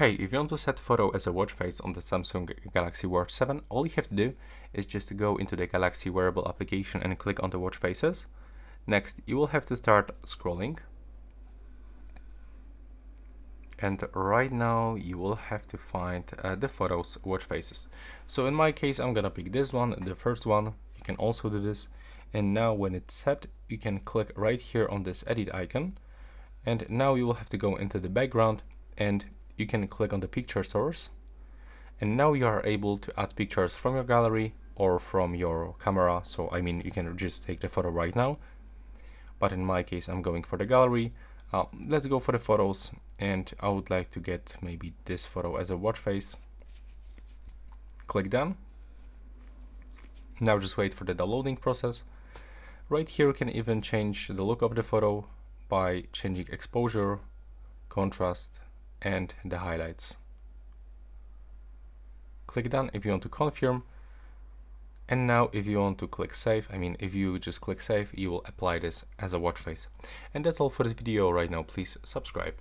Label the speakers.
Speaker 1: Hey, if you want to set photo as a watch face on the Samsung Galaxy Watch 7, all you have to do is just to go into the Galaxy wearable application and click on the watch faces. Next, you will have to start scrolling. And right now you will have to find uh, the photos watch faces. So in my case, I'm gonna pick this one, the first one. You can also do this. And now when it's set, you can click right here on this edit icon. And now you will have to go into the background and you can click on the picture source and now you are able to add pictures from your gallery or from your camera. So I mean you can just take the photo right now. But in my case I'm going for the gallery. Uh, let's go for the photos and I would like to get maybe this photo as a watch face. Click done. Now just wait for the downloading process. Right here you can even change the look of the photo by changing exposure contrast and the highlights. Click done if you want to confirm. And now if you want to click save, I mean if you just click save, you will apply this as a watch face. And that's all for this video right now. Please subscribe.